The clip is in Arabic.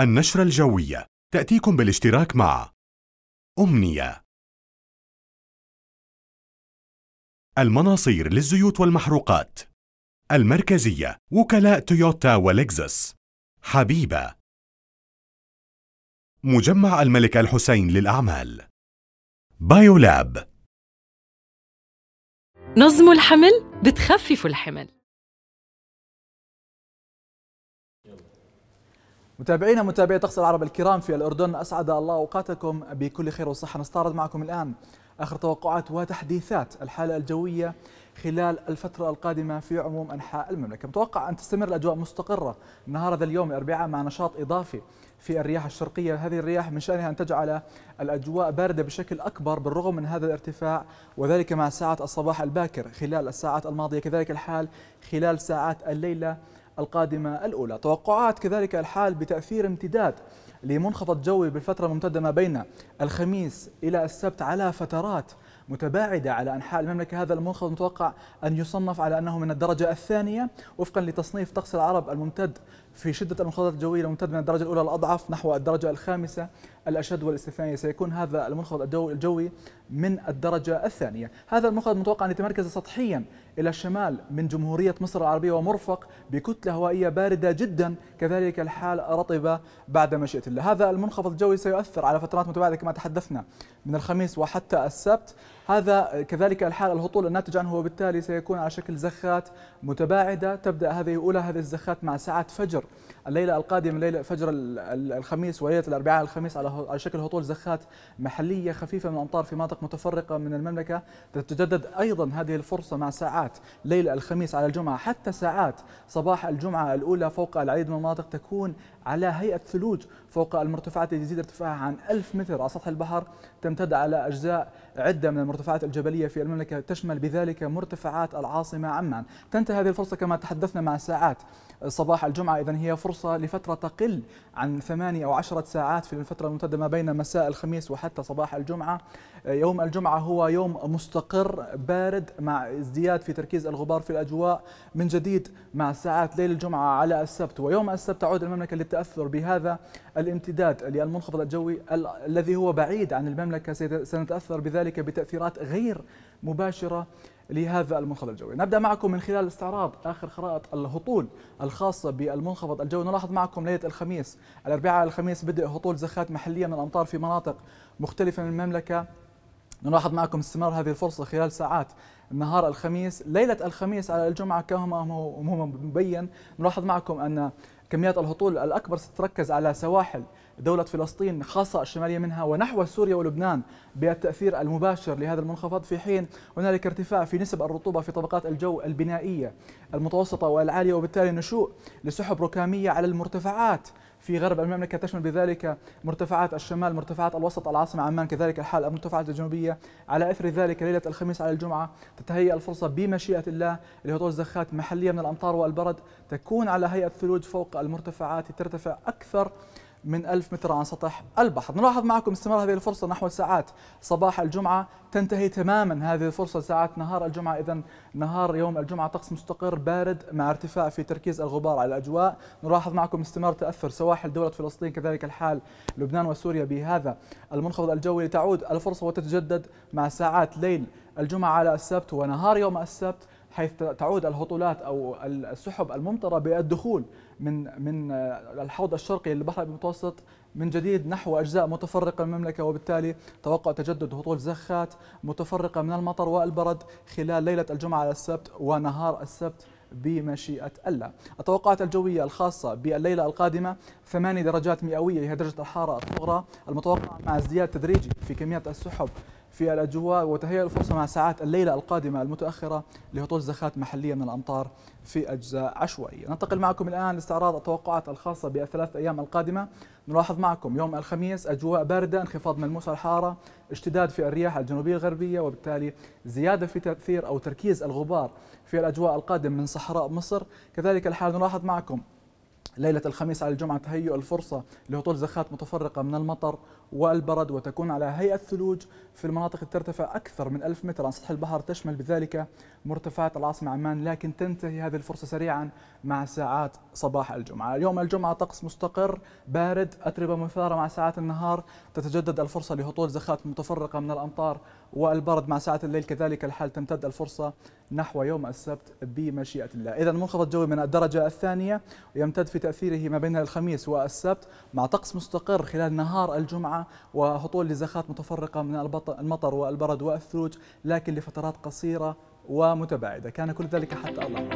النشرة الجوية. تأتيكم بالاشتراك مع أمنية. المناصير للزيوت والمحروقات. المركزية وكلاء تويوتا ولكزس حبيبة. مجمع الملك الحسين للأعمال. بايولاب نظم الحمل بتخفف الحمل. متابعينا متابعي طقس العرب الكرام في الأردن أسعد الله أوقاتكم بكل خير وصحة. نستعرض معكم الآن آخر توقعات وتحديثات الحالة الجوية خلال الفترة القادمة في عموم أنحاء المملكة. متوقع أن تستمر الأجواء مستقرة نهار هذا اليوم الأربعاء مع نشاط إضافي في الرياح الشرقية. هذه الرياح من شأنها أن تجعل الأجواء باردة بشكل أكبر بالرغم من هذا الارتفاع وذلك مع ساعات الصباح الباكر خلال الساعات الماضية. كذلك الحال خلال ساعات الليلة القادمة الأولى. توقعات كذلك الحال بتأثير امتداد لمنخفض جوي بالفترة الممتدة ما بين الخميس إلى السبت على فترات متباعدة على أنحاء المملكة هذا المنخفض متوقع أن يصنف على أنه من الدرجة الثانية وفقا لتصنيف طقس العرب الممتد في شدة المنخفضات الجوية الممتد من الدرجة الأولى الأضعف نحو الدرجة الخامسة الأشد والاستثنائية. سيكون هذا المنخفض الجوي من الدرجة الثانية. هذا المنخفض متوقع أن يتمركز سطحيا إلى الشمال من جمهورية مصر العربية ومرفق بكتلة هوائية باردة جدا. كذلك الحال رطبة بعد مشيئة الله. هذا المنخفض الجوي سيؤثر على فترات متباعدة كما تحدثنا من الخميس وحتى السبت. هذا كذلك الحال الهطول الناتج عنه وبالتالي سيكون على شكل زخات متباعدة تبدأ هذه أولى هذه الزخات مع ساعات فجر. الليلة القادمة ليلة فجر الخميس وليلة الأربعاء الخميس على شكل هطول زخات محلية خفيفة من الأمطار في مناطق متفرقة من المملكة. تتجدد أيضا هذه الفرصة مع ساعات ليلة الخميس على الجمعة. حتى ساعات صباح الجمعة الأولى فوق العديد من المناطق تكون على هيئة ثلوج فوق المرتفعات التي يزيد ارتفاعها عن 1000 متر على سطح البحر. تمتد على أجزاء عدة من المرتفعات الجبلية في المملكة تشمل بذلك مرتفعات العاصمة عمان. تنتهي هذه الفرصة كما تحدثنا مع ساعات. صباح الجمعة إذا هي فرصة لفترة تقل عن ثمانية أو عشرة ساعات في الفترة الممتدة ما بين مساء الخميس وحتى صباح الجمعة. يوم الجمعة هو يوم مستقر بارد مع ازدياد في تركيز الغبار في الأجواء. من جديد مع ساعات ليل الجمعة على السبت. ويوم السبت تعود المملكة للتأثر بهذا الامتداد للمنخفض الجوي الذي هو بعيد عن المملكة سنتأثر بذلك بتأثيرات غير مباشرة لهذا المنخفض الجوي. نبدأ معكم من خلال استعراض آخر خرائط الهطول الخاصة بالمنخفض الجوي. نلاحظ معكم ليلة الخميس الأربعاء الخميس بدء هطول زخات محلية من الأمطار في مناطق مختلفة من المملكة. نلاحظ معكم استمرار هذه الفرصة خلال ساعات نهار الخميس. ليلة الخميس على الجمعة كما هو مبين. نلاحظ معكم أن كميات الهطول الأكبر ستتركز على سواحل دولة فلسطين خاصة الشمالية منها ونحو سوريا ولبنان بالتأثير المباشر لهذا المنخفض في حين هنالك ارتفاع في نسب الرطوبة في طبقات الجو البنائية المتوسطة والعالية وبالتالي نشوء لسحب ركامية على المرتفعات. في غرب المملكة تشمل بذلك مرتفعات الشمال مرتفعات الوسط العاصمة عمان كذلك الحال المرتفعات الجنوبية. على إثر ذلك ليلة الخميس على الجمعة تتهيأ الفرصة بمشيئة الله لهطول زخات محلية من الأمطار والبرد تكون على هيئة ثلوج فوق المرتفعات ترتفع أكثر من 1000 متر عن سطح البحر. نلاحظ معكم استمرار هذه الفرصة نحو ساعات. صباح الجمعة تنتهي تماما هذه الفرصة ساعات نهار الجمعة. إذا نهار يوم الجمعة طقس مستقر بارد مع ارتفاع في تركيز الغبار على الأجواء. نلاحظ معكم استمرار تأثر سواحل دولة فلسطين كذلك الحال لبنان وسوريا بهذا المنخفض الجوي. لتعود الفرصة وتتجدد مع ساعات ليل الجمعة على السبت ونهار يوم السبت. حيث تعود الهطولات أو السحب الممطرة بالدخول من من الحوض الشرقي للبحر المتوسط من جديد نحو أجزاء متفرقة من المملكة وبالتالي توقع تجدد هطول زخات متفرقة من المطر والبرد خلال ليلة الجمعة على السبت ونهار السبت بمشيئة الله. التوقعات الجوية الخاصة بالليلة القادمة 8 درجات مئوية هي درجة الحرارة الصغرى المتوقعة مع ازدياد تدريجي في كميات السحب في الأجواء وتهيأ الفرصة مع ساعات الليلة القادمة المتأخرة لهطول زخات محلية من الأمطار في أجزاء عشوائية. ننتقل معكم الآن لاستعراض التوقعات الخاصة بالثلاث أيام القادمة. نلاحظ معكم يوم الخميس أجواء باردة انخفاض ملموس الحرارة اشتداد في الرياح الجنوبية الغربية وبالتالي زيادة في تأثير أو تركيز الغبار في الأجواء القادم من صحراء مصر. كذلك الحال نلاحظ معكم ليلة الخميس على الجمعة تهيئ الفرصة لهطول زخات متفرقة من المطر والبرد وتكون على هيئة ثلوج في المناطق ترتفع أكثر من ألف متر عن سطح البحر تشمل بذلك مرتفعات العاصمة عمان لكن تنتهي هذه الفرصة سريعا مع ساعات صباح الجمعة. اليوم الجمعة طقس مستقر بارد أتربة مثارة مع ساعات النهار تتجدد الفرصة لهطول زخات متفرقة من الأمطار والبرد مع ساعات الليل كذلك الحال تمتد الفرصة نحو يوم السبت بمشيئة الله. إذا منخفض جوي من الدرجة الثانية يمتد في تأثيره ما بين الخميس والسبت مع طقس مستقر خلال نهار الجمعة وهطول لزخات متفرقة من المطر والبرد والثلوج لكن لفترات قصيرة ومتباعدة. كان كل ذلك حتى الله.